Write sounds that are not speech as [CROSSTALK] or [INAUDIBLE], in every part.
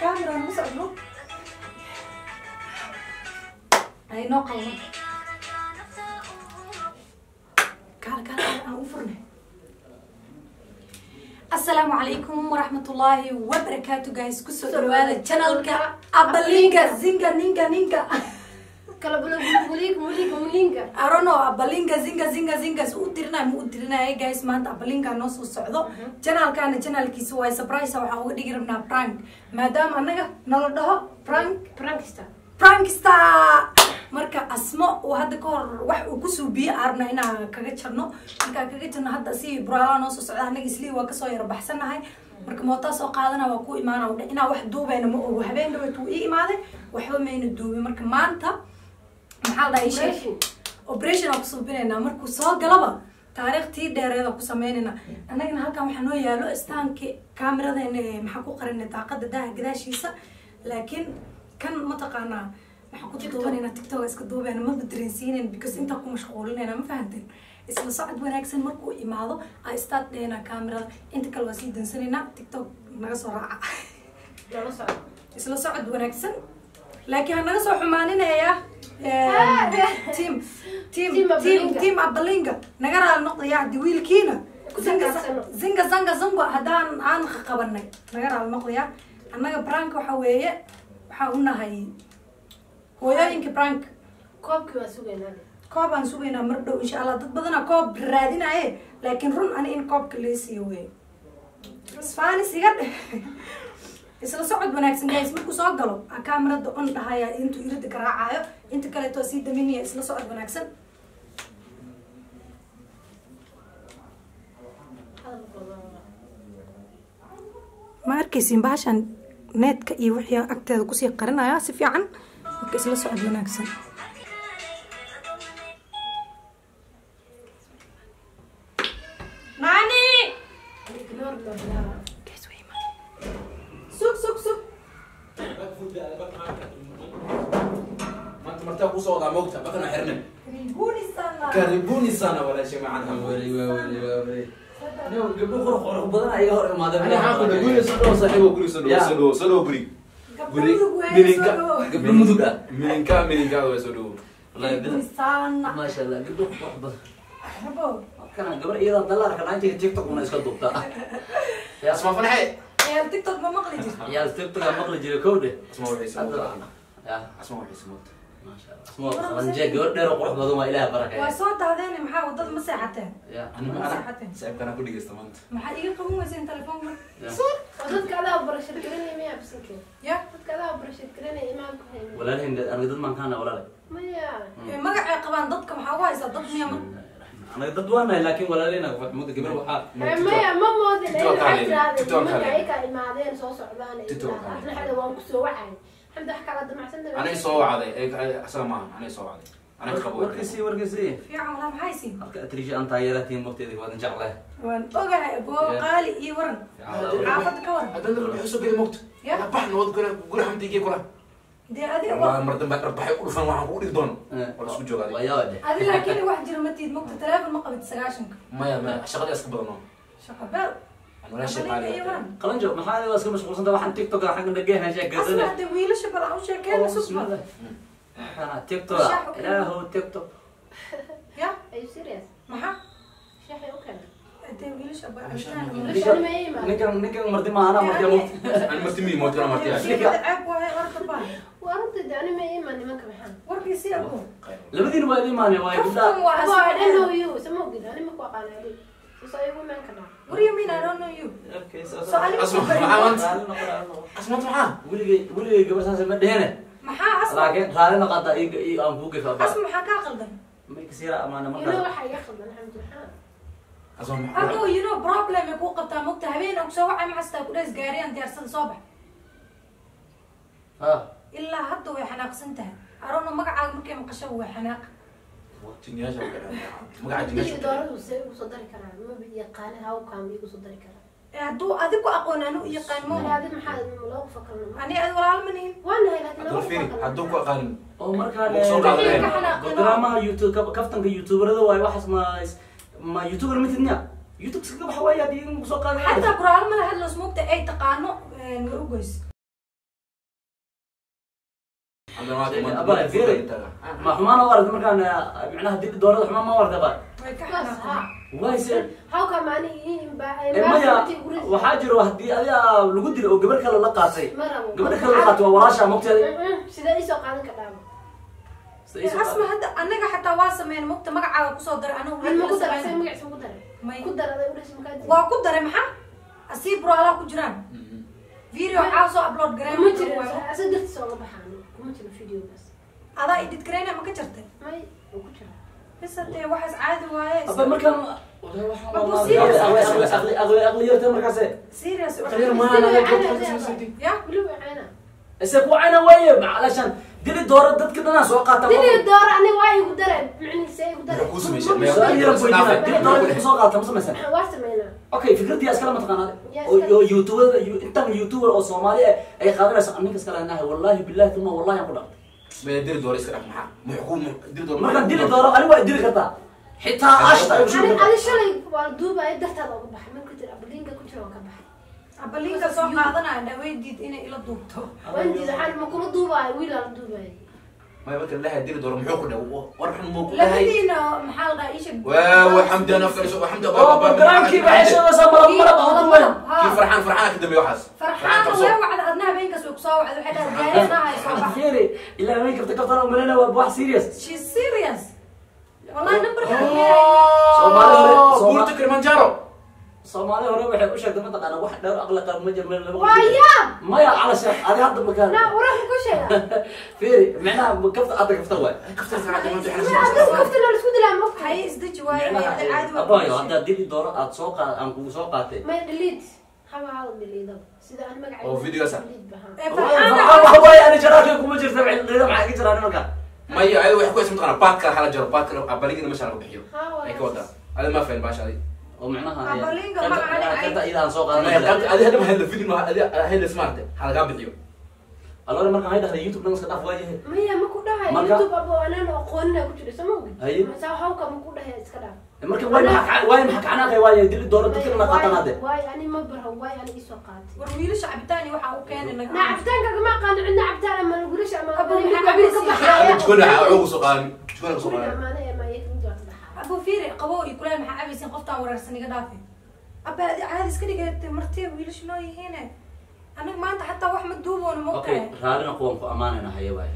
كاميرا موسى أبلوك هاي نو قلنا كار كار أوفرنا السلام عليكم ورحمة الله وبركاته جايز كسو الوالد. شانل كا أبلينكا زينكا نينكا نينكا. Kala arono abalinga zinga zinga u tirinay ma u guys? Maanta noo soo socdo. Channelkana channelkiisa waay surprise waxaan uga dhigi rabnaa prank. Maadaama anaga nala dhaho prank. Marka asmo uu hadda ka hor wax uu ku suubiye aarna inaan kaga jarno. Markaa kaga jarno hadda si buraala noo soo socda anaga islii waa ka soo yara baxsanahay. Marka mootaa soo qaadana waa ku imaana inaa wax duubeyna ma ogo habeen dhaweet wuu ii imaaday waxba mayna duubin. Marka maanta maxaa la sheekh Operation. aan kusuubinaynaa markuu soo galaba taariikhtii dheereeda ku sameynayna annagana halkan waxaa noo yaalo istaanki kaamiradeena ee maxaa ku qarinay daaqada daaha gadaashiisa laakiin kan mataqaanaa waxaan ku duubanayna tiktok iska duubayna maba dareensiinayn because intaan ku mashquulinayna ma fahanteen isla socod wanaagsan markuu imaado aan istaad dhehayna kaamirada inta kale waa sii dansanaynaa tiktok naga soo raaca isla socod wanaagsan laakiin ha [LAUGHS] naga soo xumaaninaya team team Team team Abalinga. team abalinga naga raali noqdaya haddii wiilkiina. Zinga zanga zango haddaan aan qabanay. Naga raali noqdaya annaga prank waxa weeye waxaa u nahay. Hooyooyinka prank. Koobkii waa sugaynaa koob aan sugaynaa mar dhow insha allah dad badana koob raadinaye laakiin run ani in koobka lee siiyo isfaanis iga dheh [LAUGHS] isla socod wanaagsan guys. Markuu soo galo a kaamirada on dhahaya intuu irida garaacayo. Inta kaleeto sii daminaya isla socod wanaagsan. Ma arkaysin bahashan needka iyo wixii agteeda ku sii qarinaya si fiican marka isla socod wanaagsan ayaa hor imaadeen Ani waxaan ku dhahay, guriga soo dhawo, saaxiibo, guriga soo dhawo, Ya. soo dhawo, soo dhawo, guriga. guri Gabdho weyn mininka soo dhawo. gabdho mudug ah Mininka, mininka, waa soo dhawo. Wallahi, karibuni gabdho- sana maasha allah gabdho qurux badan habo kana gabar iyada dalaarka laantiga tiktok una iska duubta Ya, Asma Fanaxe. ee من جاي قول دير وقرح مضوما إله بركة يعني. وصوت هذين محا مساحتين. أنا ما أنا سعب كان أقول لي تلفون صوت وضد كذا وبرش كريني مية بسكي يا. وضد كذا وبرش كريني إمام ولا الحين أنا ضد من كان ولا لا إيه، ما قاعد قبان ضدك محا وايز ضد مية أنا ضد وأنا لكن ولا لينا. قفت مود كبير وحا مية ما مود لينا حتى هذا مية كان المعدين صوص عباني. تتوقع حتى وانكسو وعي. أنا يسوى عادي إيه حسنا أنا يسوى عادي أنا خبوي ورقصي ورقصي في عالم هاي سين أك تريج أنت يا رتي مبتدي وادن جعله وان بقى هاي بقالي إيه ورن. عافد كور هذا اللي بحسه كده مبت يا. بح نود كنا كنا هم تيجي كنا دي هذه ما مرت ما ربح يقول فما هو يقول دون. ولا سو جوا دي هذه لكن واحد جرمتي مبت تلاف المقبض سجاشنك ما ما شغل يسكبرنا شغل ogahay aboo Ya. qaali iyo waran xaafadda ka waran Haddana dad waxay soo geli mogta. Ya. Waa bax nabad guri- guri xamdigii kula. dee adiga Wallahi, mar dambe dharbaxay u dhufan, waxaan kugu dhigi doono. Waa la isku joogaa. waa yaaba dheh adi laakiin wax jira ma tiid mogta teleefon ma qabid sagaashanka Maya, maya, shaqadii iska badan oo. shaqa beel Aan walaashay Abalinga qaali iyo ah. waran qalanjo maxaa waa iska mashquulsanta waxaan tiktok xagga dhageen heshaa asla gadane hadee wiilasha bal aan u sheekeyna sugba tiktok ilaahu tiktok ya Are you serious? maxaa Sheekhay u keenay. hadee wiilasha bal Wiilasha- Wiilasha ma ii imaan. ninkan ninkan marti maana marti ama Aan marti mii, moodkana marti ah. Sheekada ceeb waaye warka baan Waa runtii de ani ma ii imaan nimanka maxaa. warkiisii aboo labadiina waa imaaneen waa kaftan gabdha waa Abo, I don't know asma you. Sama ogid, ani ma ku aqaan adi. Soo igu imaan karnaa. what do you mean I don't know you so aniga Asma, ku bari maxaa what? maanta? Asma, maxaa? weligay weligay gabar saas ma dhehene maxaa asma laakiin raali noqota iyo aan buugi asma faba maxaa kaa qaldan ma kasira amaana You know markaas waxa iga khaldan, xamdi, maxaa? Asma, maxaa? Halko, you know problem ay kuu qabtaa mogta habeen aan kusoo wacay maxastaa ku dhees gaariyaan diyaarsada soo bax ha ilaa hadda way xanaaqsan tahay aroona magacaaga markay maqasho way xanaaq Hadduu adigu aqoon anu yaqaan mo ani Hadduu ku aqaanin. oo youtube kaftanka youtuberada waxaas ma ma youtuber mitidnya youtube iskaga baxa waaye haddii idin kusoo qaadan xataa buraalo mala hadlos mogta ay taqaano way xanaaqeen ha. wayse How come ani in ba Eh, maya waxaa jiro haddii adiga lagu dilo oo gabar kale la qaatay Marabo. gabadha kale la qaatay waa walaasha mogteeda sida isoo qaadan ka dhaamo asma hadda anaga xataa waa sameyn mugta magacaaga kusoo daray anagu an maku weli daray sameyn. magaciisa maku daray May. ku daray maxaa asii buraalaha ku jiraan video waxaa soo upload gareyn kuma jiro videogaas adaa edit gareyna ma ka jartay may wuu ku jira bis hadee waxaas caadi waaye aba markaan Babu, serious? aqli yarta markaase serious Khayr ma- Maana la goobta ku sii ya weliba قلي الدورة ضد كنا ناس وقعت قلي الدورة أنا واي يقدر يعني سي يقدر مش مش قلي الدورة اللي حصل قعت مش مثلا واسمينا أوكي في قلت يا سكالة متقنا يو يوتيوبر أنت يوتيوبر أو صومالي أي خالد أنا أنا سكالة ناهي والله بالله ثم والله يا قلاب بس دير الدورة يسكر معها محكوم دير الدورة مثلا دير الدورة أنا واي دير خطأ. حتى أشطر أنا أنا شو اللي والدوبة يدفع kartaa xitaa ashta ay ani usheegi ani kartaa shalay waa duubaya dartaada oga baxay marka jira ablinka ku jira waan ka baxay abalinka soo qaadanaya dhaweydiid inay ila duubto waan diiday waxaan ma kula duubaayo wiilaa la duubaayo maya marka laha diri doora muxuu ku dhaw war xun muu ku dhahay labadiina maxaa la dhahaa isha waa xamdi ana afkar soo xamdi oo barnaamijkii waxay sheegaysaa malab malab aan duubay kii farxaan farxaan ka dambeeyo waxaas farxaan way wacda adna habeenkaas way kusoo wacda waxay dhahay gaarinaha ay soo bax fiiri ilaa weyn kafta صومالي هنا وحي كوشك دمت أنا واحد دور اغلى قرن مجر من اللي ويا ما يا على شيء أنا هاد المكان لا وراه كوشي فيري معنا كفت عطي كفت الله كفت الله عطي مجر كفت الله لسكود لا مو بحي ازدج واي ابا يا انت ديلي دور اتسوق أنا كو سوق اتي ما يدليد خلوا عاود دليد سيدي أنا ما قاعد أو فيديو اسا والله أنا جرات لكم مجر تبع اللي مع كي جرات المكان ما هي اي واحد كويس متقرا باكر حلا جرب باكر ابلغني مشان ربحيه ها والله هيك وضع أنا ما فين باش عليه oo micnaha Abalinga ma ani ay- kanta idaan soo maya qaadanaya qaabka adi hadda ma hadla video ma adi hadla smart ha laga bixiyo alore markaan hay dhahday youtube dhan iska dhaaf waayahay maya ma ku dhahay Marka- youtube abo anaan aqoonina ku jira sama ogid Haye. masa hawka ma ku dhahay iska dhaaf marka way maxaa waay maxaa kacanaaqay waaye dili dooro dadka dhan qaatan hadde waay ani ma baro waay ani isoo qaatay war wiilasha cabitaani waxaa u keenay na naga cabitaanka kama aqaano cidna cabitaan فوفيري قبو يقول لهم حابي سين قفطة ورسني قدافي أبا عاد سكلي قلت مرتي ويلش نوي هنا؟ أنا ما أنت حتى واحد مدوب وأنا مو أوكي رارنا قوم في أمانة أنا حيا باي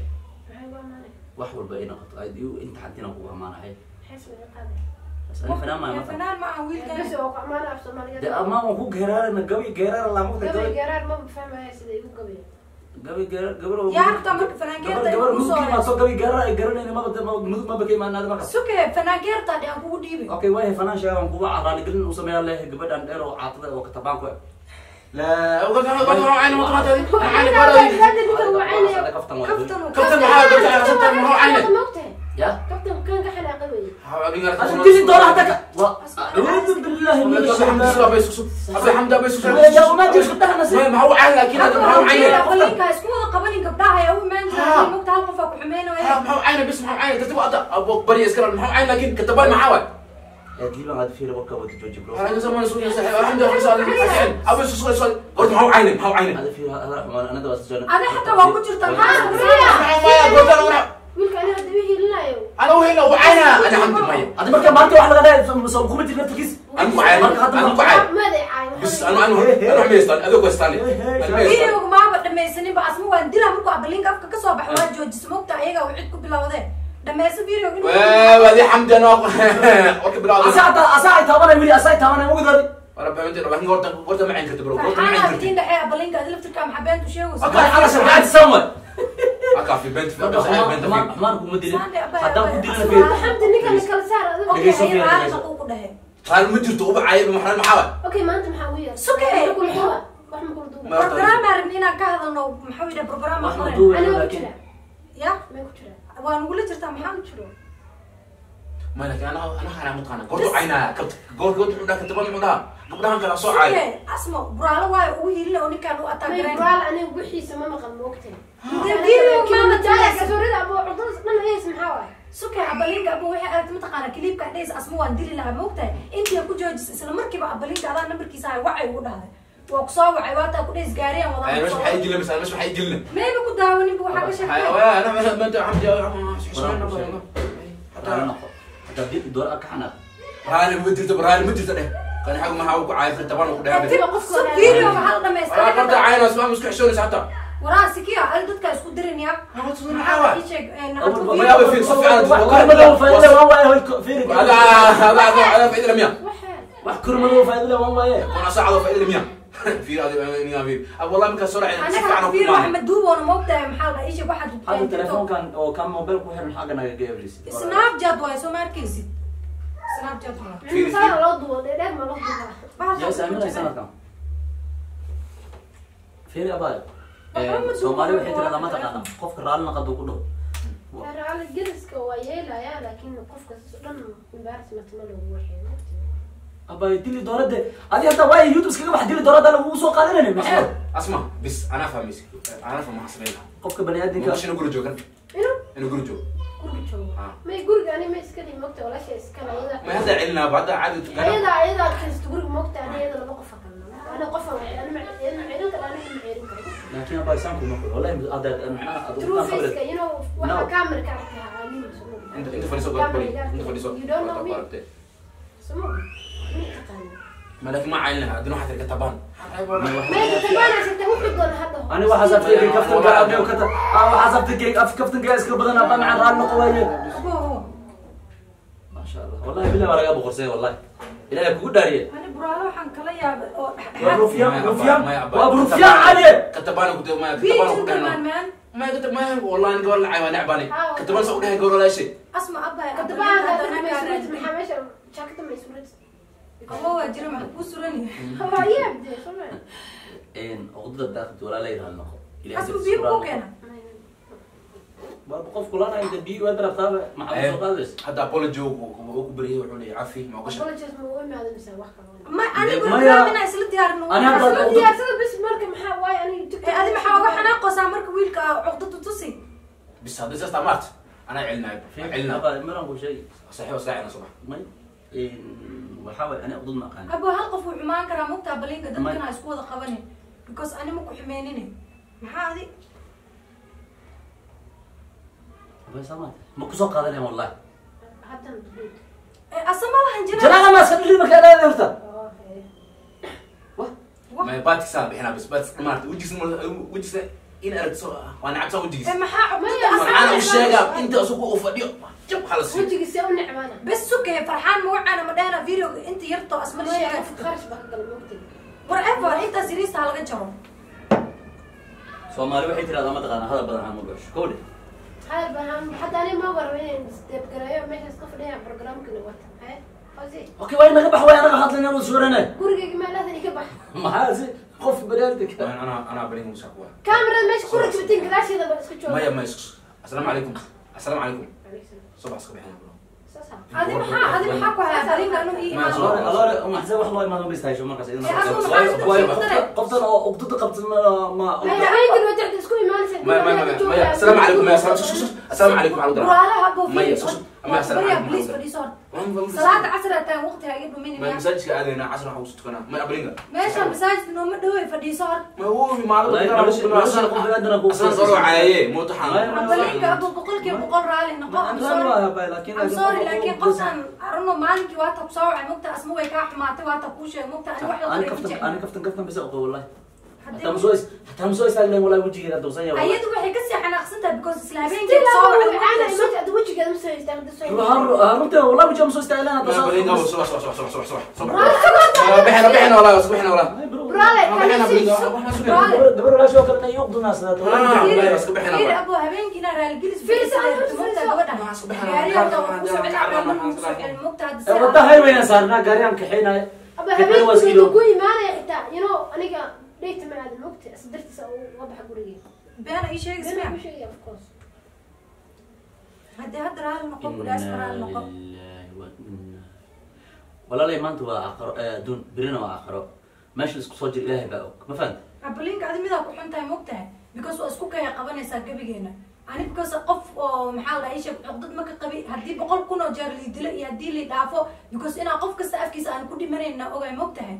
واحد ولا بقينا أيديو أنت حدينا قوم أمانة حيا حس ولا قبل بس أنا فنان ما يا فنان ما أقول كان بس وقع ما نعرف ما نقدر ده أمام هو جرار النجوي جرار الله مو جرار ما بفهم هاي سيدي هو جبي gabi geeraara laamugta gabay gabi garaar ma fahmaya sida igu gabay gabi geeraar gabar Yaa rabtaa marka fanaankeerta gabar inuu mudug soo imaado gabi geeraar ay garanayna maba mudug maba ka imaanaada marka suke fanaankeerta dhe aan kugu dhiibay okay waayahay fanaan sheegan kuwa raaligelin u sameeyaa leeyahay gabadhan dheer oo caatada oo katabaanku ah لا وقلت أنا قلت أنا عيني ما طلعت هذه عيني Waxaan بردي hadda ninka waa caynaya kaftan waa kaftan uu كابتن ka- محمد قلت أنا صرت ما هو عيني ma ogtahay ya kabtan kan ka xanaaqay wey هذا دي دور هذاك اعوذ بالله من الشيطان ابي حمد ابي سوسن يا وما تجي قدها ناس ما هو هو هو بس هو أبو بري اسكر هو لكن كتبان هذا في أنا زمان الحمد لله قلت ما هو عين ما هو هذا في هذا ده بس هو أنا wixii linayo أنا أنا حمد مية هذا مركب ما انت واحد غدا سو كومنت في كيس أنا عين أنا caayo بس أنا أنا أنا استاني videoga maaba dhamaysaninba asma waan dilaa markuu abalinka afka ka soo baxa waa joojisa mogta ayaga uu cid ku bilowdee dhamaysa videoga inuu وهذه حمد أنا أوكي بالعاده اساعد اساعد تابانا ملي اساعد تابانا مو قدر رب انت رب قلت قلت ما عين كتب قلت ما farxaana عين abtiin كتب dhexee abalinka adi laftirka maxabeent u sheegaysa أوكي أنا شرحت سمر اكا في بنت في بس حمان بنت في حتى abay, كودينا asma. في saar adigo okay dhegeyso, ayaga dhegeyso. aana uu ku dhahee هل مجرد وبع عيب محل محاول okay maanta maxaa ugu yar Suke. wax ma kula duuba wax ma kula duuba Ma- programaa rabni inaan ka hadalno maxaa yidhaha program wax ma qoren duuba aniga ku laakiin jira ya may ku jira waa nugula jirtaa maxaa u jiro ما لك أنا أنا انا متقنا قلت عينا كنت قلت قلت عندك كنت بقول عندها قبلها كان صو عيب suke asma buraalo waa ugu hiilina oo ninkaan u may ataagareen buraal aniga wixiisa ma maqan ma ogtahay video maama jaaya taas kasoorida abo cudurada dhan haysa maxaa waay suke abalinka aba waxay aragtay mataqaana kiliibka dhaysa asma waan dili lahaa ma ogtahay intii ku joojisa isla markiiba abalinka adaa nambarkiisa hay wacay ugu dhahday waa kusoo wacay waataa ku dheys gaariyaan Ay, meesha waxaa ii wadaa gelina mise meesha waxaa ii gelina mayba ku daawaninba waxaa ka Ay, sheekay waa, ana ma- ma- ma- xamdi, ah, Walaal, xishooyin, ku sheeg. Hataa- raali noqo hataa dib door ka xanaaq raali ma jirto raali ma jirto dheh kan xag maxaa uu ku caayay tabaan ku dhahay tib sub video maxaa la Walaa, horta dhamaystaa caayna isma isku xishoonaysa hataa waraa sikiya al dadka isku dirinaya Maxaa tuurin maxaa waa? ii sheeg een, Awal- haduu ma video- yaaba fiir- si fiican- kurmadow faa'iido [LAUGHS] في راديو اني افيف والله ممكن سرعة. أنا كان في راح مدوب وأنا مو بتعمل حاجة إيش واحد هذا التليفون كان أو كان موبايل كو حلو حاجة أنا جاي لي سناب جات واي سو ماركيزي سناب جات واي صار رضوى ليه ما رضوى يا سامي أنا كان. في يا بابا سوماري وحيت أنا إيه، ما تقنع قفك الرال نقد كله. ترى على الجلس كويلة يا لكن قفك الرال مبارس ما تمنى هو abaayo dili doorade adi hadda waayo youtube iskaga bax dili doorada lagugu soo qaadanayna maxaa asma bis ana fahmaysi ana fahma xasbeena qofka baniaadinka muqdisho guri joogan inuu inuu guri joogo guriga joogo Ah. may guriga ani ma iska dhihi mogta walaasha iskale ayada ma hadda celinaa ba hadda caadi tukana ayada ayada kasta guriga mogta ani ayada laba qofa kalna ani qofa ani ma ceerin kara ani ma ceerin karo laakiin abaayo saanku ma qoro wallahi ada macnaha ad true uqaan faceka qabreed you know No. waxa camera ما أيوة. لك ما عيلنا عدنا واحد الكتبان ما الكتبان عشان تهون بالدور هذا. أنا واحد زبط كيك كفتن قاعد أبني وكتب. أنا واحد زبط كيك أف كفتن قاعد يسكر بدنا بقى مع الرجال قوية ما شاء الله. والله بالله ورقة أبو خرسية والله. إلا يا كود داري. أنا براروح عن كلا يا روفيان روفيان ما يعبان روفيان علي. كتبان وكتب ما كتبان وكتب ما كتب ما والله نقول لعي ما لعباني. آه، كتبان سوقنا هيك ولا شيء. أسمع أبا كتبان هذا من حمشة شاكتم من سورة ku gentleman, dhahna man. ma katab ma wallahi gabar la caywa nacbani katabaan soo dhahay gabar la shay asma abba tabana hadda ma surat maxaa meesha jaakada ma surat abo waa jira maxaa kuu suran yahay waa yaabde sumo uqdada daaqid walaalay raalli noqo asma biyo kuu keena waa qof kulana inta biyo waa daraftaaba maxaa soo qaadays hadda apology uu ku bariyay wuxuu leeyahay cafi ma uga shay apologies ma u imaado mise wax kale إيه، وحاول أنا أضل مكانه. أبو هالقف وحمان كرا مو تقبلين كده ممكن هاي سكوة خبرني. because أنا مو حمانيني. محادي. أبو سامات مو كسر قدرني والله. حتى البيت. إيه، أصلا ما راح نجرا. جرا ما سمي لي مكانه يا نورته. ما يباتك سام بهنا بس بس أمارت وجز مل وجز إن أردت سو وأنا عطى وجز. ما حا ما يا. أنا وشجع أنت أسوق أوفر يوم. جب فرحان مو أنا ما فيديو انت يرتو اسم الشيء يا رفت خرش بقى قلب وقتي ورأيبا انت سيريس تهلق انشارو سوامارو حيث لا حتى أنا ما ورمين ستيب كرايو ميش أوكي وين نكبح وين أنا خاطر نعمل صورنا؟ كورجي ما لازم نكبح. ما هذي. خوف بريدك. أنا أنا أنا بريم مسحوق. كاميرا ماش كورك بتنقلاش إذا بس خشوا. ما يا ماش السلام عليكم. السلام عليكم. Eh, ما ما ما ما السلام عليكم يا سلام السلام عليكم على Fadhiiso hor الله salaada casri ataan waqti ha iga ما dhuminaya مساجك هذا عشرة حوس تكنا ما أبرينا meesha masaajid nooma dhawey fadhiiso hor ما هو في معرض والله أنا nolosha- nolosha qof bini'aadan ku- أصلا صاروا عاية مو طحن ما- balinka abo boqolkiiba boqol raali noqo I'm sorry. I'm sorry laakiin qoftan arno maalinkii waata kusoo wacay mugta asma way kaa xumaatay waata kuu sheegay mugta ani wax ani la kaftan ani kaftan is hataa masoo istaagleen wallahi wejigeeda dawsan yahay ayadu waxay kasii xanaaqsan tahay because isla habeenkii still soo wacay caana mugta imanta wajigeeda ma soo istaagda soo runta wallahi wejiga masoo istaagleen ما hataa أبرينا صبح صبح صبح صبح صبح صبح صبح بحنا بحنا ولا بحنا ولا buraale ما بحنا أبرينا Buraale. gabar walaashoo kale inay yuqdu naasnaato Ah. wallahi والله بس بحنا fiir بقى. abo habeenkiina raaligelis Fiir, fadhiisa fiir, mugta fiir, gabadha ما سبحان الله. gaariga wada waa kusoo تعبان، celin تعبان، ليه تمنع هذا الوقت؟ صدرت واضح أقول لي بين أي شيء اسمع بين أي شيء اوف كورس هدي هدر هذا المقب ولا اسمع هذا المقب ولا لي ما أنتوا اخر آه، دون برنا اخر ماشي لسكو صوج الاهي بأوك. ما فهمت؟ ابلين قاعد ميدا كو حنت هاي بيكوز اسكو كيا قبني ساك بيجينا أنا بيكوز قف محاول اي شيء عقد ما قبي هدي بقول كنا جار لي دلي يدي لي دافو. بيكوز أنا قف كسا افكي سان كودي مرينا. اوغي وقتها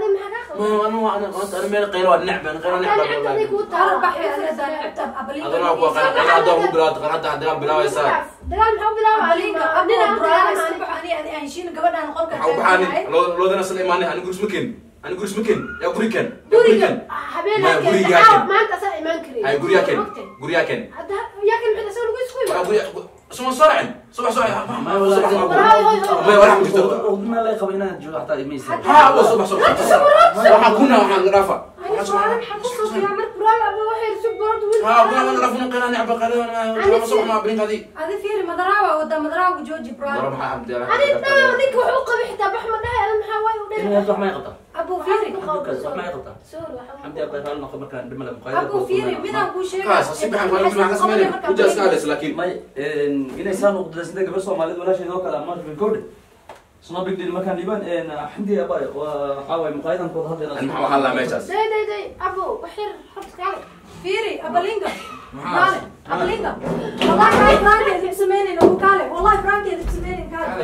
ما يسكب ما ما ما ما ما ما هذا أنا أنا ما أنا أنا أنا أنا أنا قيل النعمة والله adeeda necebta abalinka هذا ما هو قال قال هذا هو بلاد قال هذا هذا بلاد يسار abalinka nin aan aburaala dagaal iska baxo ani adi aan heshiina gabadhaan qolka أو بحاني لو لو ده نسل إيماني أنا قلت ممكن أنا قلت ممكن يا يا guriga بريكن ما caawa keen. maanta asaa imaan karay هاي قولي كن قولي كن hadda yaakin maxay ولا سمع صارع صبح صبح ما ولا صبح هاي ما هاي هاي ولا حاجة ودنا لا يخبر إنها جو حتى يميز ها هو صبح صبح صبح كنا وحنا رافع ani su'aala maxaa ku soo fiican marka buraal aba waxay isu boordu wiil ها كنا من رافع قنا نعبق قنا صبح ما برين هذه ani dhamaa ninka wuxuu qabay xitaa bax ma dhahay ada maxaa waay u إنه dhahay يصبح ما يقطع sorry waxaa حمدي أبغى يفعل نقطة مكان دم مقايضة abu fiiri midaan kuu sheegay خلاص أصبح أنا ولا ما قسمنا وجا سالس لكن ما إن إنسان وقدر سنتك بس ما لد ولا شيء ذوك الأمر في الكود. سنا بيقدر المكان يبان. إن حمدي أبغى وحاول مقايضة نقول هذا المهم هلا ما يجاز. day day day abo waxyar horta kaale fiiri abalinga kaale abalinga wallahi frankeeda ibsameynayna uu kaale wallahi frankeeda ibsameynayna kaale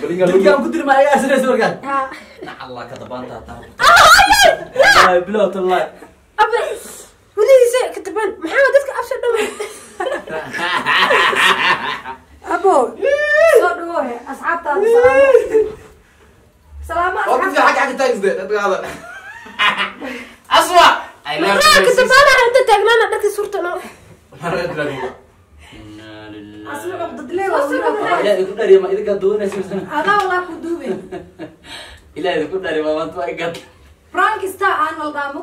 تلقى كنت ما يا سنة كان ha الله كتبان تاتا والله بلوت الله aba weligiisa kataban maxaa dadka absha dhow abo soo dhawohe asxaabtaada salaamo salaamo وقت في asxaabta حاجة حاجة تاكس ده هذا أسمع maxaa katabaanaha inta taagnaana dharka suurta no asmacu asna cudadleedayaa idinkaa doonaysadaa walaa ku duube ilaah idinku dhari maanta waa gad. Frankista aan waldaamo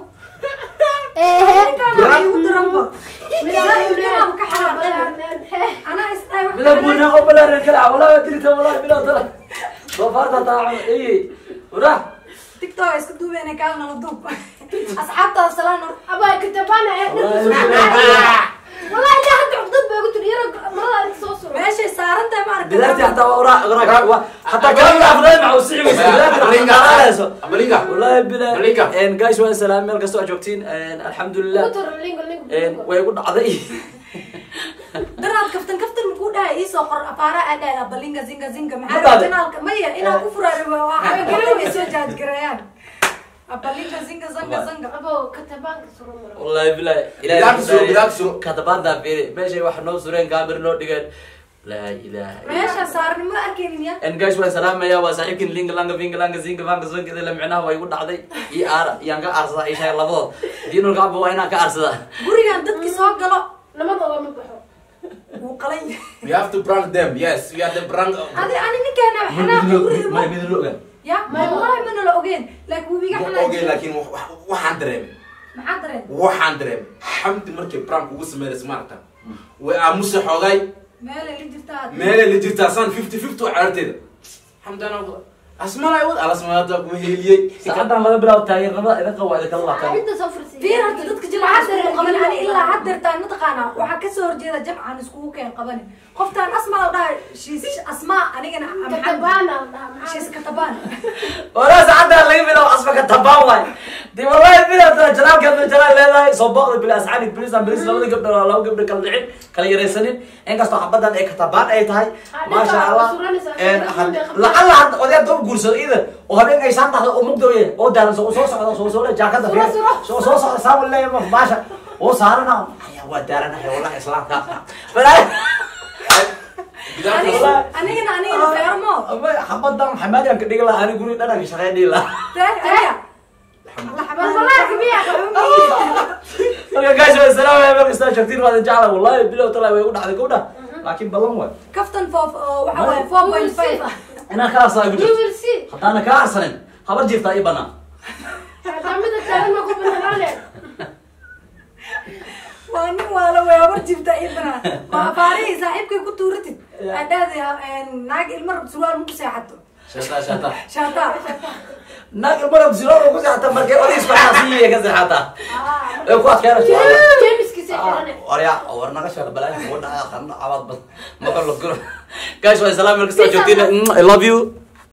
tiktok iska duubeen kaalna la duub. [LAUGHS] Asxaabta salaan abaa kitabana ee walaa ilaa hadda cudud baa igu tiri yaro حتى وراء غرق حتى قبل أفلام أو سيم رينجا رأسه مليجا والله بلا مليجا إن جايش وين سلام. ملك سوا جوتين إن الحمد لله وتر مليجا مليجا ويقول عظيم درام كفتن كفتن مقودة إيش أخر أفارة أدا لا بلينجا زينجا. زينجا معه أنا مية أنا آه. كفر أنا وعمل كلو إيش جات كريان؟ أبلينجا زينجا زينجا زينجا. أبو كتبان سرور والله بلا إلى يعني بلاكسو كتبان ذا في ماشي واحد نوم سرور قابر نور دكان laa ilaha meesha saarnimo ah arkaynin ya? Engaash waan salaamaya waa saaxiibkin linga langa vinga langa zinga vanga zonga la micnaha waa igu dhacday. Iyo aar iyaan ka aarsadaa ishaa labadood diinul kacba waa inaan ka aarsadaa gurigan dadki soo galo. Lamadooda ma baxo. Wuu qalan yahay we have to brand them yes. We are the brand adi ani ninkeena xanaa guriga ma midlo ogaan. Ya ma wallahi ma nala ogeen. Laakiin wiiga xanaa ogeen laakiin waxaan dareemay maxaa dareemay waxaan dareemay xamdi markay prank ugu sameynaysa maaragta way aamusa xoogay. ميل اللي جرتا سان 50 50 عرتيدا الحمد لله نوضع اسمع لا يوضع على أسمع لا تقوم هيليي سعدا ما نبرا وتاير رضا إذا قوى إذا كان الله كان. عيدا سوفر سي فير هرت ضدك جمعة عشر مقابل عني إلا عد رتان نتقانا وحكا سور جيدا جمعة نسكوكين قبني خفتان أسمع لا شيس أسمع. أنا أنا كتبانا. شيس كتبانا. ورا سعدا اللي يبرا اسمع كتبانا. de wallahi minaad janaalkeed janaal leedahay soo booqda bil ascaani brisan bris labada gabdhood waa laba gabdhood kala dhicin kala yaraysanin inkastoo xabadan ay katabaan ay tahay maasha allah lacala hadda odayaad daba guursado ida oo habeen ay saan taxda oo mugdawye oo daalan soo soo socda soo soo jaakada soo soo socda saama leeya maasha. Oo saarana ayaa waa daalanahay wallahi islaamkaasna anigana anigana xabadan maxamadiyan ka dhigi laha aniguni dhanaga shaqeyn dhigi laha لا aniga balbalaarka miya marka guys waa salaamaya meel kasta joogtiin waa idin jeclahay wallahi bilow talaa way u dhacday gabdha laakiin ballan waay kaftan foof oo waxa waaye four point five ah inaan ka arsaa ku you jirto will see haddaana kaa arsanin habar jirtaa ii banaan naag marab zilooda ku seexata markee odis baxasiiye ka seexata ee ku adkeynaya war naga sheeko balaayo kugu dhaca qandhacabaad bad maqal la guro guys waa islaam meel ka soo joogtiin i love you